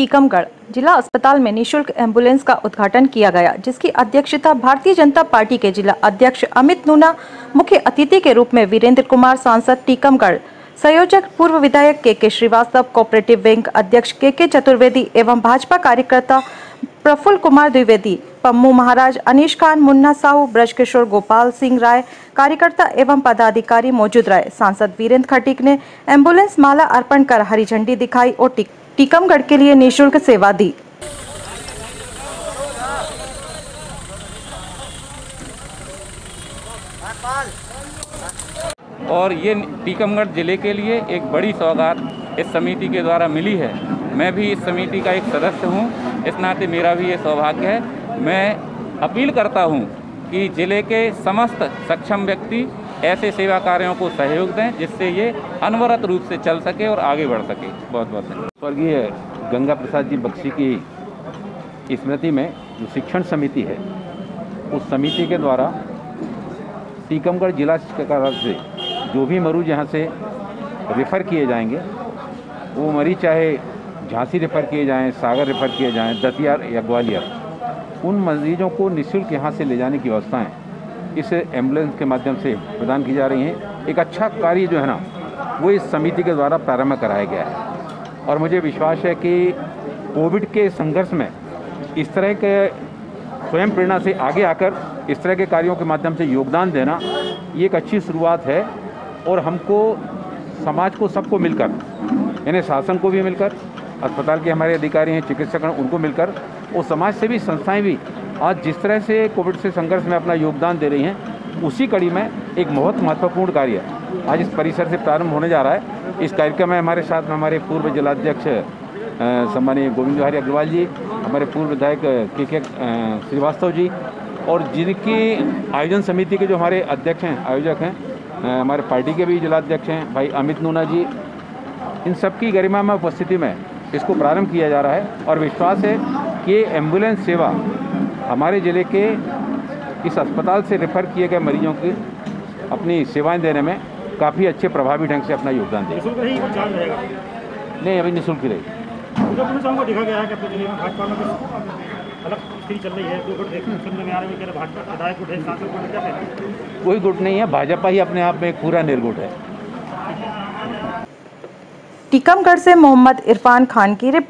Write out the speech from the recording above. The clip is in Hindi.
टीकमगढ़ जिला अस्पताल में निशुल्क एंबुलेंस का उद्घाटन किया गया, जिसकी अध्यक्षता भारतीय जनता पार्टी के जिला अध्यक्ष अमित नूना, मुख्य अतिथि के रूप में वीरेंद्र कुमार, सांसद टीकमगढ़, संयोजक पूर्व विधायक के के श्रीवास्तव, कोऑपरेटिव बैंक अध्यक्ष के के चतुर्वेदी एवं भाजपा कार्यकर्ता प्रफुल्ल कुमार द्विवेदी, पम्मू महाराज अनिश खान, मुन्ना साहू, ब्रजकिशोर गोपाल सिंह राय, कार्यकर्ता एवं पदाधिकारी मौजूद रहे। सांसद वीरेंद्र खटीक ने एंबुलेंस माला अर्पण कर हरी झंडी दिखाई और टी- टीकमगढ़ के लिए निशुल्क सेवा दी। और ये टीकमगढ़ ज़िले के लिए एक बड़ी सौगात इस समिति के द्वारा मिली है। मैं भी इस समिति का एक सदस्य हूँ। इस नाते मेरा भी ये सौभाग्य है। मैं अपील करता हूँ कि ज़िले के समस्त सक्षम व्यक्ति ऐसे सेवा कार्यों को सहयोग दें, जिससे ये अनवरत रूप से चल सके और आगे बढ़ सके। बहुत बहुत धन्यवाद। स्वर्गीय गंगा प्रसाद जी बख्शी की स्मृति में जो शिक्षण समिति है, उस समिति के द्वारा टीकमगढ़ जिला से जो भी मरीज़ यहाँ से रेफ़र किए जाएँगे, वो मरीज़ चाहे झांसी रेफ़र किए जाएँ, सागर रेफ़र किए जाएँ, दतिया या ग्वालियर, उन मरीजों को निःशुल्क यहाँ से ले जाने की व्यवस्थाएँ इस एंबुलेंस के माध्यम से प्रदान की जा रही हैं। एक अच्छा कार्य जो है ना, वो इस समिति के द्वारा प्रारंभ कराया गया है। और मुझे विश्वास है कि कोविड के संघर्ष में इस तरह के स्वयं प्रेरणा से आगे आकर, इस तरह के कार्यों के माध्यम से योगदान देना, ये एक अच्छी शुरुआत है। और हमको, समाज को, सबको मिलकर, यानी शासन को भी मिलकर, अस्पताल के हमारे अधिकारी हैं, चिकित्सक हैं, उनको मिलकर, और समाज सेवी संस्थाएँ भी आज जिस तरह से कोविड से संघर्ष में अपना योगदान दे रही हैं, उसी कड़ी में एक बहुत महत्वपूर्ण कार्य आज इस परिसर से प्रारंभ होने जा रहा है। इस कार्यक्रम में हमारे साथ में हमारे पूर्व जिलाध्यक्ष सम्मानीय गोविंद बिहारी अग्रवाल जी, हमारे पूर्व विधायक के के श्रीवास्तव जी और जिनकी आयोजन समिति के जो हमारे अध्यक्ष हैं, आयोजक हैं हमारे पार्टी के भी जिलाध्यक्ष हैं, भाई अमित नूना जी, इन सबकी गरिमा में उपस्थिति में इसको प्रारंभ किया जा रहा है और विश्वास है कि एंबुलेंस सेवा हमारे ज़िले के इस अस्पताल से रेफ़र किए गए मरीजों की अपनी सेवाएँ देने में काफ़ी अच्छे प्रभावी ढंग से अपना योगदान देगा ही। नहीं अभी निःशुल्क ही रहेगी। मुझे पुलिस हमको देखा गया है कि अपने भाजपा में अलग स्थिति चल रही है दो गुट में आ रहे भाजपा विधायक गुट है सांसद गुट क्या कहते कोई गुट नहीं है भाजपा ही अपने आप में पूरा निर्गुट है। टीकमगढ़ से मोहम्मद इरफान खान की रिपोर्ट।